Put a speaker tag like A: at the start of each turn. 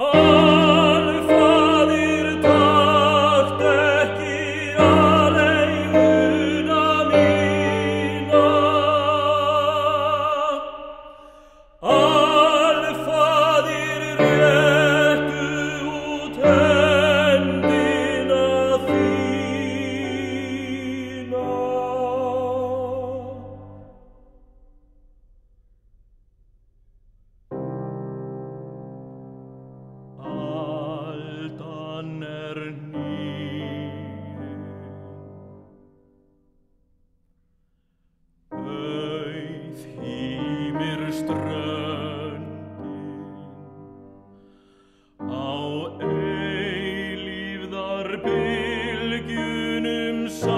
A: Oh! ströndin á eilífðar bylgjunum sá